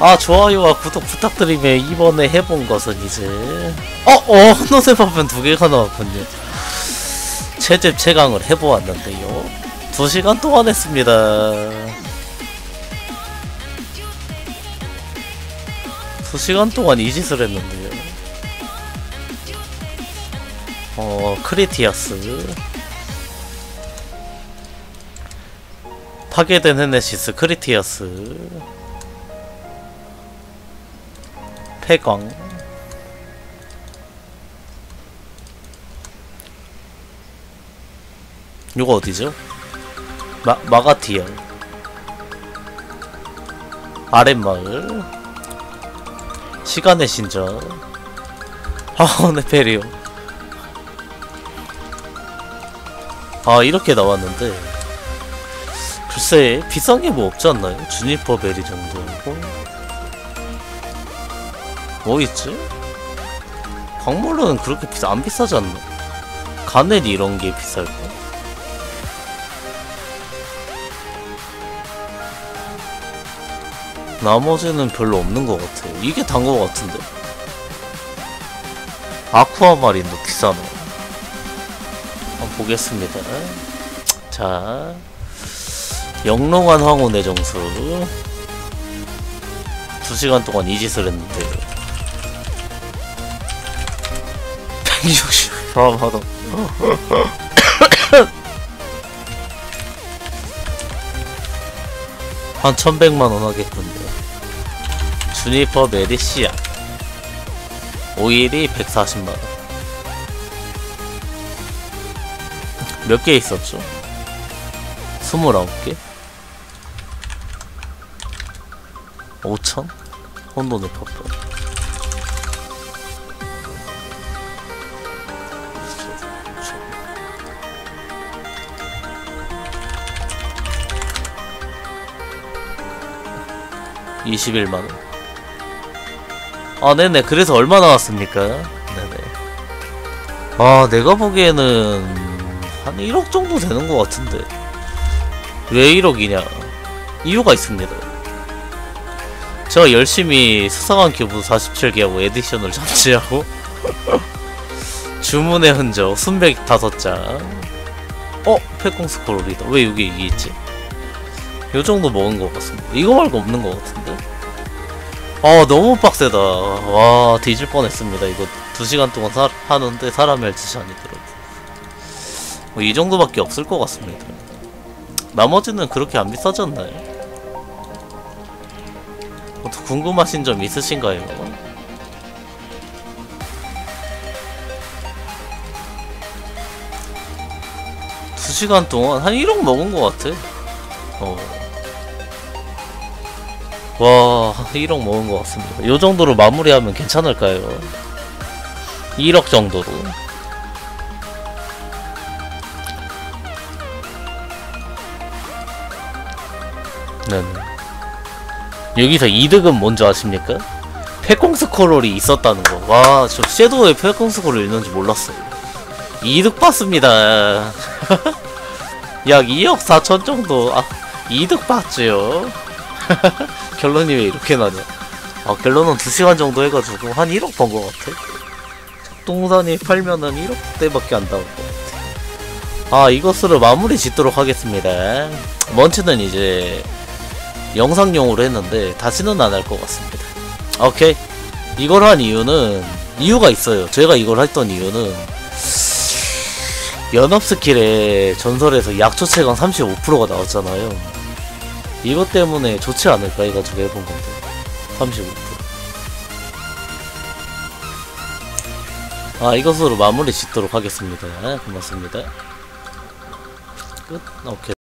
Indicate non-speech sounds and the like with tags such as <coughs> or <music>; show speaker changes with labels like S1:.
S1: 아 좋아요와 구독 부탁드리며 이번에 해본 것은 이제 어! 어! 한노세 파편 두 개가 나왔군요 채집 채광을 해보았는데요 2시간 동안 했습니다 2시간 동안 이 짓을 했는데요 어 크리티아스 파괴된 헤네시스 크리티아스 폐광. 이거 어디죠? 마, 마가티아 아랫마을. 시간의 신전. <laughs> 아 네페리오 아 이렇게 나왔는데. 글쎄 비싼 게 뭐 없지 않나요? 주니퍼 베리 정도고 뭐 있지? 광물로는 그렇게 비싸 안 비싸지 않나? 가넬 이런 게 비쌀까? 나머지는 별로 없는 것 같아요. 이게 단 것 같은데. 아쿠아마린도 비싸네. 한번 보겠습니다. 자, 영롱한 황혼의 정수. 2시간 동안 이 짓을 했는데 요. 160, 아, 맞아. <coughs> 한 1100만원 하겠군요. 주니퍼 메리시아. 오일이 140만원. 몇 개 있었죠? 29개? 5천? 혼돈의 퍼플. (21만원) 아 네네. 그래서 얼마 나왔습니까? 네네. 아 내가 보기에는 한 1억 정도 되는 것 같은데. 왜 1억이냐? 이유가 있습니다. 제가 열심히 수상한 교부 47개하고 에디션을 <laughs> 잠시하고 <laughs> 주문의 흔적 순백 5장. 어? 패공스코롤이다. 왜 여기 이게 있지? 요 정도 먹은 것 같습니다 이거 말고 없는 것 같은데 아 너무 빡세다 와 뒤질 뻔했습니다 이거 2시간 동안 사, 하는데 사람이 할 짓이 아니더라고 뭐 이 정도밖에 없을 것 같습니다 나머지는 그렇게 안 비싸지 않나요? 뭐더 궁금하신 점 있으신가요? 두 시간 동안 한 1억 먹은 것 같아. 어. 와, 1억 먹은 것 같습니다. 요 정도로 마무리하면 괜찮을까요? 1억 정도로. 네. 여기서 이득은 뭔지 아십니까? 패공스코롤이 있었다는 거. 와, 저 섀도우에 패공스코롤 있는지 몰랐어요. 이득 봤습니다. <laughs> 약 2억 4천 정도, 아, 이득 봤지요. <laughs> 결론이 왜 이렇게 나냐. 아, 결론은 2시간 정도 해가지고 한 1억 번 것 같아. 동산이 팔면은 1억대밖에 안 나올 것 같아. 아, 이것으로 마무리 짓도록 하겠습니다. 먼치는 이제 영상용으로 했는데 다시는 안 할 것 같습니다. 오케이. 이걸 한 이유는 이유가 있어요. 제가 이걸 했던 이유는 연합 스킬에 전설에서 약초 체감 35%가 나왔잖아요. 이것 때문에 좋지 않을까 해가지고 해본 건데 35%. 아 이것으로 마무리 짓도록 하겠습니다. 고맙습니다. 끝. 오케이.